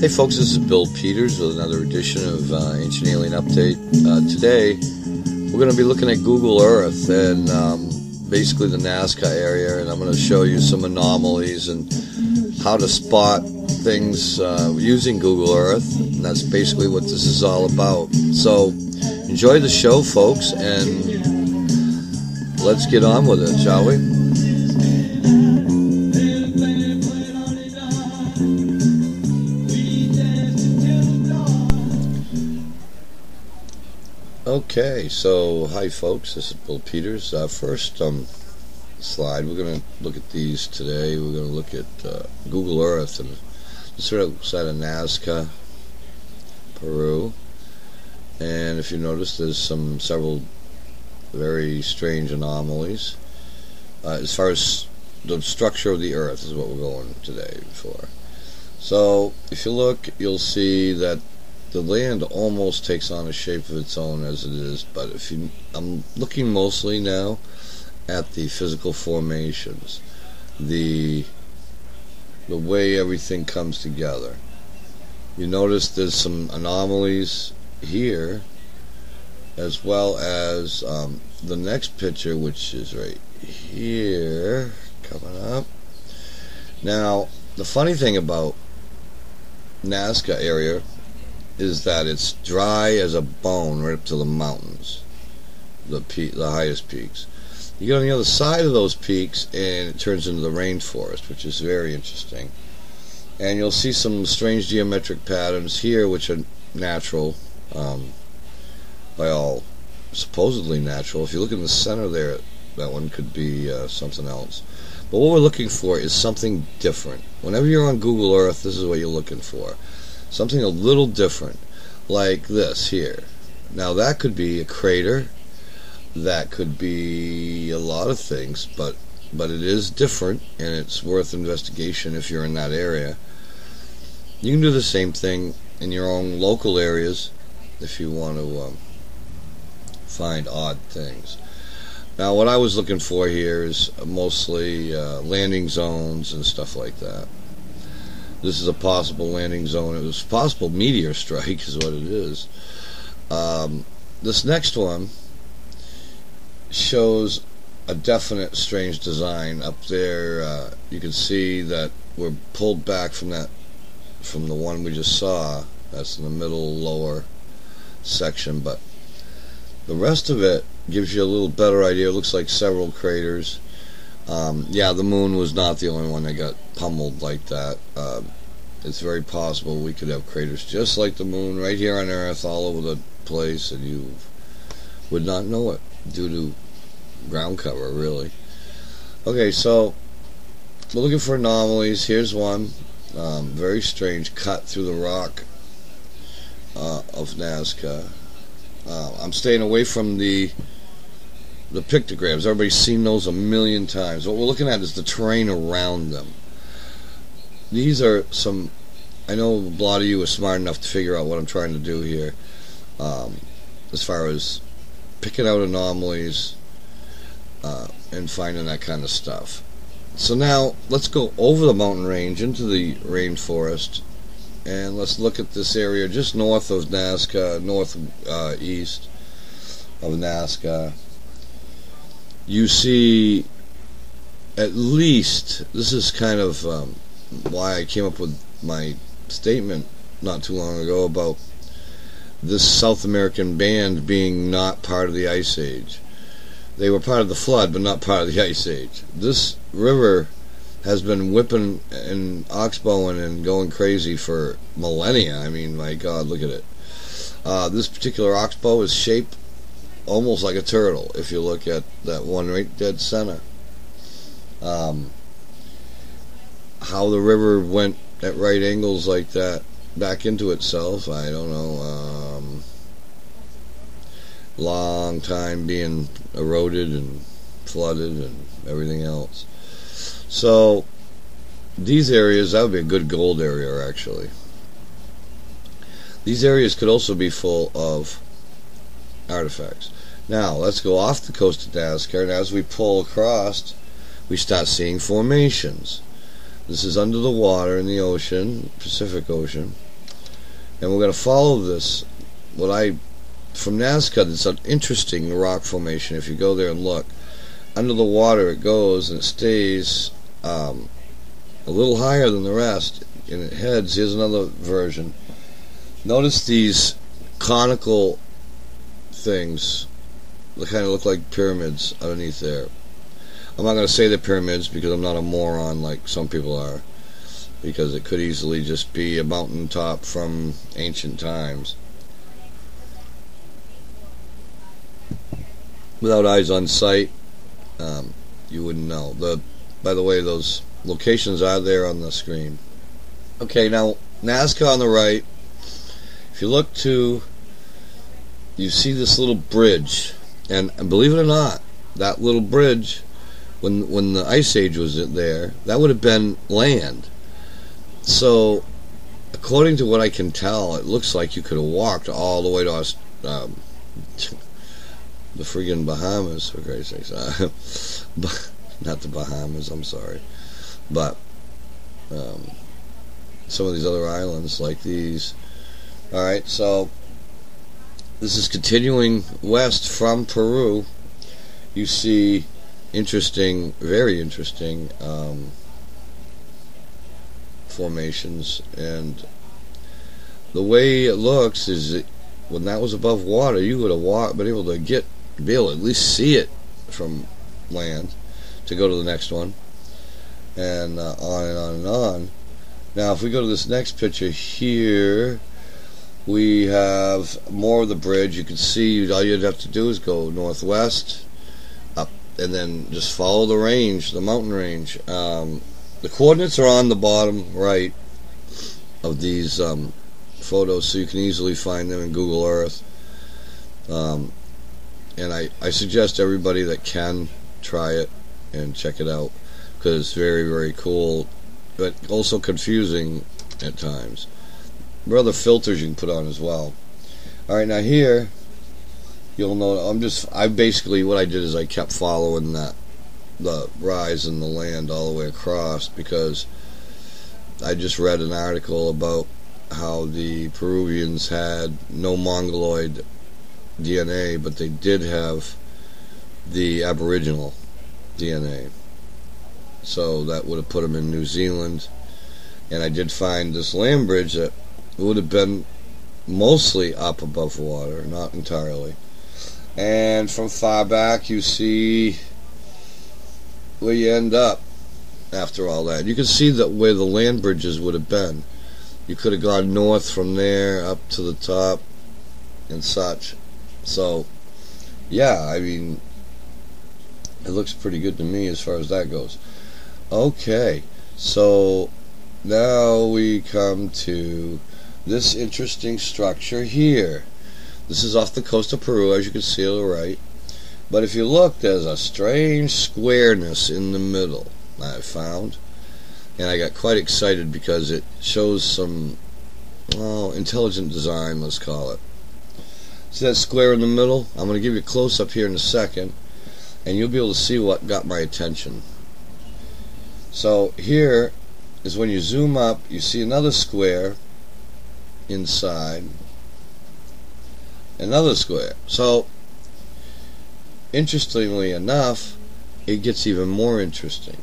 Hey folks, this is Bill Peters with another edition of uh, Ancient Alien Update. Uh, today, we're going to be looking at Google Earth and um, basically the Nazca area, and I'm going to show you some anomalies and how to spot things uh, using Google Earth. And that's basically what this is all about. So, enjoy the show, folks, and let's get on with it, shall we? Okay, so hi folks, this is Bill Peters. Uh, first um, slide, we're going to look at these today. We're going to look at uh, Google Earth and this is outside of Nazca, Peru. And if you notice, there's some several very strange anomalies. Uh, as far as the structure of the Earth is what we're going today for. So if you look, you'll see that the land almost takes on a shape of its own as it is, but if you, I'm looking mostly now at the physical formations, the the way everything comes together. You notice there's some anomalies here, as well as um, the next picture, which is right here, coming up. Now, the funny thing about Nazca area is that it's dry as a bone right up to the mountains, the peak, the highest peaks. You get on the other side of those peaks, and it turns into the rainforest, which is very interesting. And you'll see some strange geometric patterns here, which are natural, um, by all supposedly natural. If you look in the center there, that one could be uh, something else. But what we're looking for is something different. Whenever you're on Google Earth, this is what you're looking for something a little different, like this here. Now that could be a crater, that could be a lot of things, but but it is different and it's worth investigation if you're in that area. You can do the same thing in your own local areas if you want to um, find odd things. Now, what I was looking for here is mostly uh, landing zones and stuff like that. This is a possible landing zone. It was possible meteor strike is what it is. Um, this next one shows a definite strange design up there. Uh, you can see that we're pulled back from that from the one we just saw. That's in the middle lower section, but the rest of it gives you a little better idea. It looks like several craters. Um, yeah, the moon was not the only one that got pummeled like that. Uh, it's very possible we could have craters just like the moon right here on Earth all over the place, and you would not know it due to ground cover, really. Okay, so we're looking for anomalies. Here's one. Um, very strange cut through the rock uh, of Nazca. Uh, I'm staying away from the the pictograms. Everybody's seen those a million times. What we're looking at is the terrain around them. These are some. I know a lot of you are smart enough to figure out what I'm trying to do here, um, as far as picking out anomalies uh, and finding that kind of stuff. So now let's go over the mountain range into the rainforest and let's look at this area just north of Nazca, north uh, east of Nazca you see at least this is kind of um, why I came up with my statement not too long ago about this South American band being not part of the Ice Age. They were part of the flood, but not part of the Ice Age. This river has been whipping and oxbowing and going crazy for millennia. I mean, my God, look at it. Uh, this particular oxbow is shaped almost like a turtle if you look at that one right dead center. Um, how the river went at right angles like that back into itself, I don't know. Um, long time being eroded and flooded and everything else. So these areas, that would be a good gold area actually. These areas could also be full of artifacts. Now, let's go off the coast of Nazca, and as we pull across, we start seeing formations. This is under the water in the ocean, Pacific Ocean. and we're going to follow this. What I from Nazca, it's an interesting rock formation. If you go there and look, under the water it goes and it stays um, a little higher than the rest, and it heads. Here's another version. Notice these conical things that kind of look like pyramids underneath there. I'm not going to say they're pyramids because I'm not a moron like some people are, because it could easily just be a mountaintop from ancient times. Without eyes on site, um, you wouldn't know. The, by the way, those locations are there on the screen. Okay, now Nazca on the right. If you look to, you see this little bridge and believe it or not, that little bridge, when when the ice age was there, that would have been land. So, according to what I can tell, it looks like you could have walked all the way to um, the friggin' Bahamas, for Christ's sakes. Uh, not the Bahamas, I'm sorry. But um, some of these other islands, like these. Alright, so this is continuing west from Peru. You see interesting, very interesting um, formations, and the way it looks is that when that was above water, you would have been able to get, be able to at least see it from land to go to the next one, and uh, on and on and on. Now, if we go to this next picture here, we have more of the bridge. You can see all you'd have to do is go northwest, up, and then just follow the range, the mountain range. Um, the coordinates are on the bottom right of these um, photos, so you can easily find them in Google Earth. Um, and I, I suggest everybody that can try it and check it out because it's very, very cool, but also confusing at times. Other filters you can put on as well. Alright, now here, you'll know, I'm just, I basically, what I did is I kept following that, the rise in the land all the way across because I just read an article about how the Peruvians had no Mongoloid DNA, but they did have the Aboriginal DNA. So that would have put them in New Zealand. And I did find this land bridge that it would have been mostly up above water, not entirely. And from far back, you see where you end up after all that. You can see that where the land bridges would have been. You could have gone north from there up to the top and such. So, yeah, I mean, it looks pretty good to me as far as that goes. Okay, so now we come to this interesting structure here. This is off the coast of Peru, as you can see on the right. But if you look, there's a strange squareness in the middle I found. And I got quite excited because it shows some, well, intelligent design, let's call it. See that square in the middle? I'm going to give you a close-up here in a second, and you'll be able to see what got my attention. So here is when you zoom up, you see another square, inside another square. So, interestingly enough, it gets even more interesting.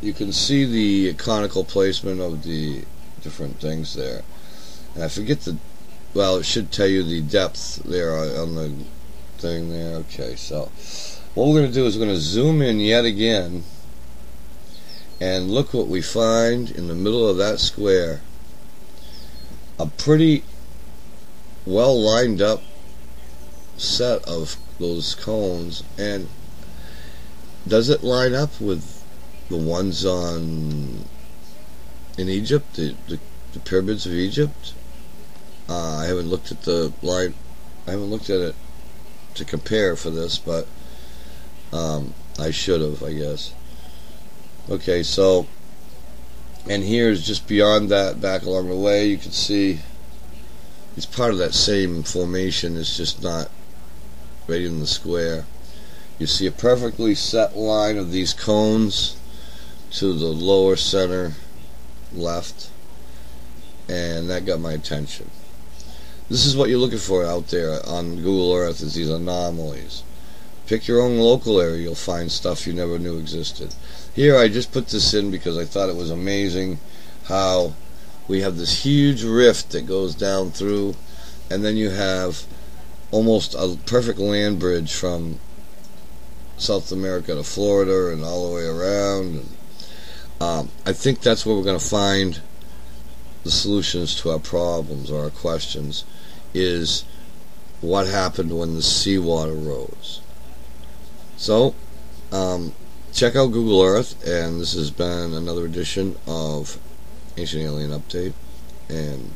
You can see the conical placement of the different things there. And I forget the, well, it should tell you the depth there on the thing there. Okay, so what we're going to do is we're going to zoom in yet again and look what we find in the middle of that square a pretty well lined up set of those cones and does it line up with the ones on in Egypt the, the, the pyramids of Egypt? Uh, I haven't looked at the line I haven't looked at it to compare for this but um, I should have I guess. Okay so and here is just beyond that back along the way you can see it's part of that same formation it's just not right in the square you see a perfectly set line of these cones to the lower center left and that got my attention this is what you're looking for out there on Google Earth is these anomalies. Pick your own local area, you'll find stuff you never knew existed. Here, I just put this in because I thought it was amazing how we have this huge rift that goes down through, and then you have almost a perfect land bridge from South America to Florida and all the way around. Um, I think that's where we're going to find the solutions to our problems or our questions is what happened when the seawater rose. So, um, check out Google Earth, and this has been another edition of Ancient Alien Update. And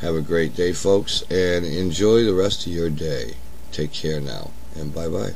have a great day, folks, and enjoy the rest of your day. Take care now, and bye bye.